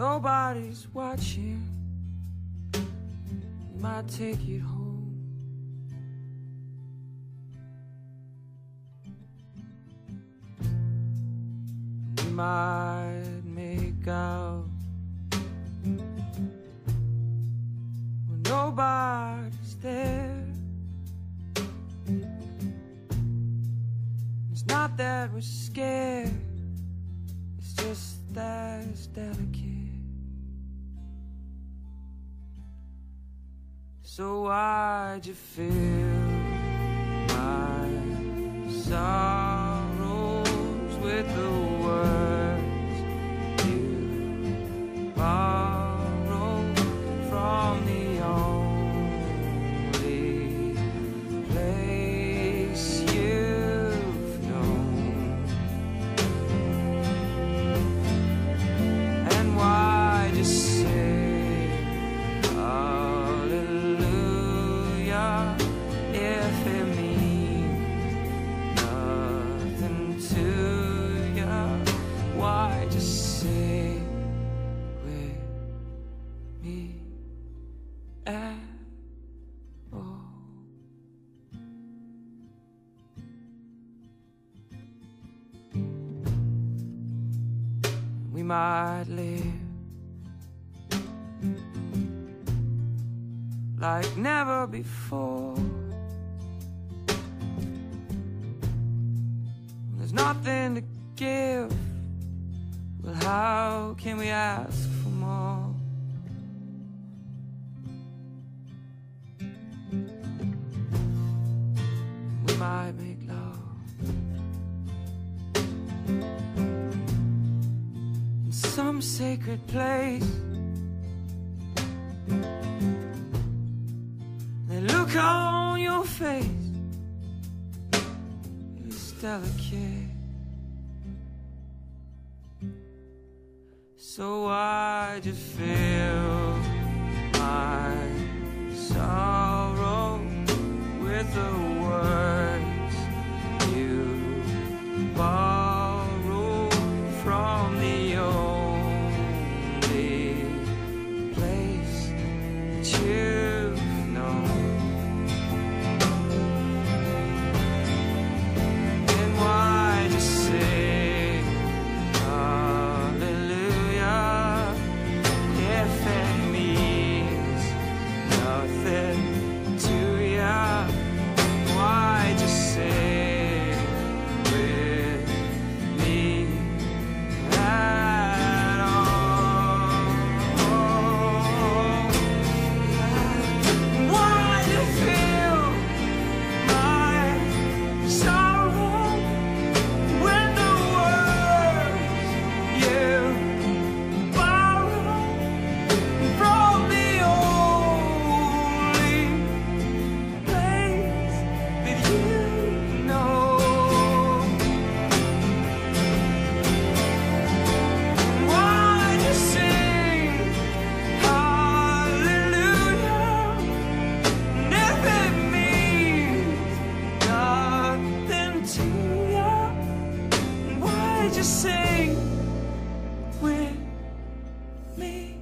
nobody's watching, might take it home. Might make out when nobody's there. It's not that we're scared, it's just that it's delicate. So why'd you fill at all? we might live like never before. There's nothing to give. Well, how can we ask some sacred place. The look on your face is delicate. So why'd you fill me.